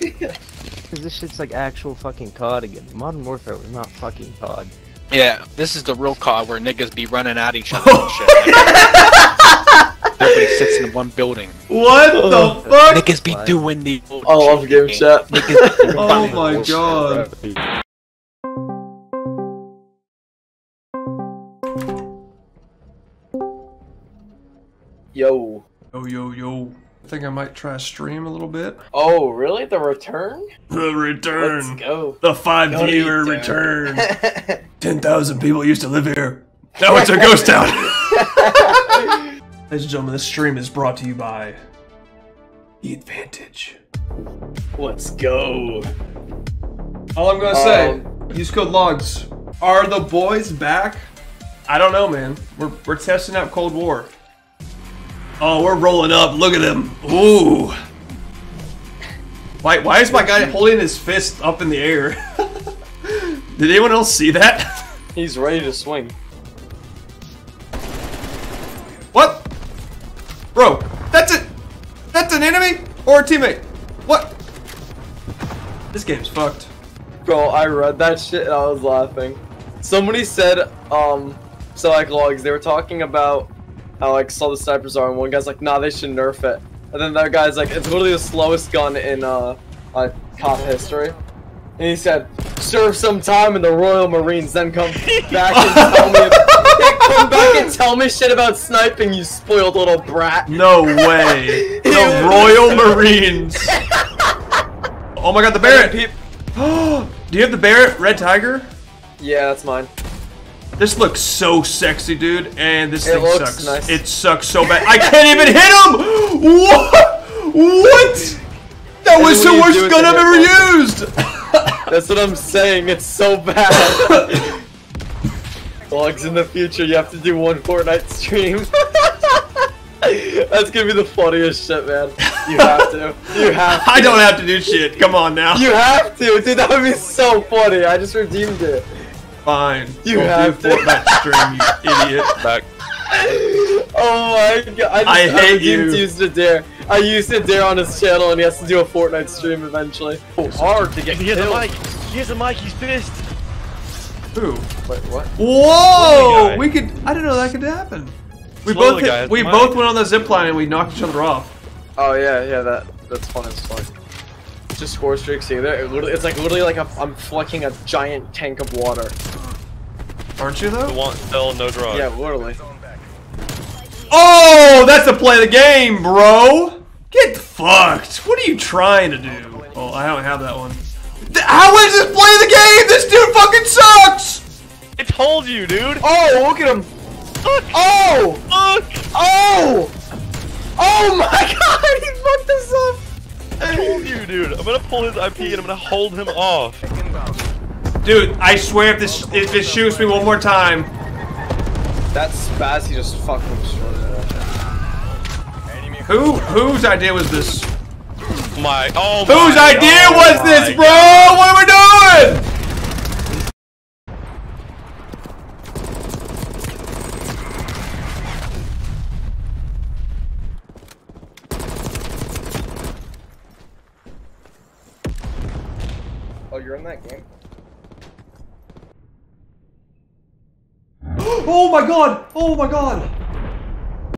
Cause this shit's like actual fucking COD again. Modern Warfare was not fucking COD. Yeah, this is the real COD where niggas be running at each other and shit. Everybody sits in one building. What the oh, fuck? Niggas be doing the. I love game chat. Oh my bullshit. god. Yo. Yo, yo, yo. I think I might try stream a little bit. Oh, really? The return? The return. Let's go. The five Go viewer return. return. 10,000 people used to live here. Now it's a ghost town. Ladies and gentlemen, this stream is brought to you by The Advantage. Let's go. All I'm gonna say, um, use code Logz. Are the boys back? I don't know, man. We're, we're testing out Cold War. Oh, we're rolling up. Look at him. Ooh. Why, why is my guy holding his fist up in the air? Did anyone else see that? He's ready to swing. What? Bro, that's it. That's an enemy or a teammate. What? This game's fucked. Bro, I read that shit and I was laughing. Somebody said, um, so like Logz, they were talking about how like saw the snipers are, and one guy's like, nah, they should nerf it. And then that guy's like, it's literally the slowest gun in uh, uh COD history. And he said, serve some time in the Royal Marines, then come back and tell me. then come back and tell me shit about sniping, you spoiled little brat. No way. the Royal Marines. Oh my god, the Barrett. Do you have the Barrett Red Tiger? Yeah, that's mine. This looks so sexy, dude, and this It thing sucks. nice. It sucks so bad. I can't even hit him! What? What? That was the what do you worst gun I've ever hitbox? used! That's what I'm saying. It's so bad. Vlogs in the future, you have to do one Fortnite stream. That's gonna be the funniest shit, man. You have to. You have. To. I don't have to do shit. Come on now. You have to, dude. That would be so funny. I just redeemed it. Fine. You We'll have do to. Fortnite stream, you idiot. Back. Oh my god! I, just, I hate redeemed you. Used to dare. I used to dare on his channel, and he has to do a Fortnite stream eventually. Oh, hard to get He has a mic. He has a mic. He's pissed. Who? Wait, what? Whoa! We could. I didn't know that could happen. We Slowly both. hit- has we the both went on the zip line and we knocked each other off. Oh yeah, yeah, that that's fun as fuck. Just score streaks either. It literally, it's like literally like a, I'm flicking a giant tank of water. Aren't you though? The want sell no drug. Yeah, literally. Oh, that's the play of the game, bro. Get fucked. What are you trying to do? Oh, I don't have that one. Th- How is this play of the game? This dude fucking sucks. I told you, dude. Oh, look at him! Look. Oh! Look. Oh! Oh my god, he fucked this up! I told you, dude. I'm gonna pull his IP and I'm gonna hold him off. Dude, I swear if this if this shoots me one more time. That spaz, he just fucking destroyed it. Who whose idea was this? My. Oh. Whose my- idea oh was this, bro? God. What are we doing? You're in that game? Oh my god! Oh my god!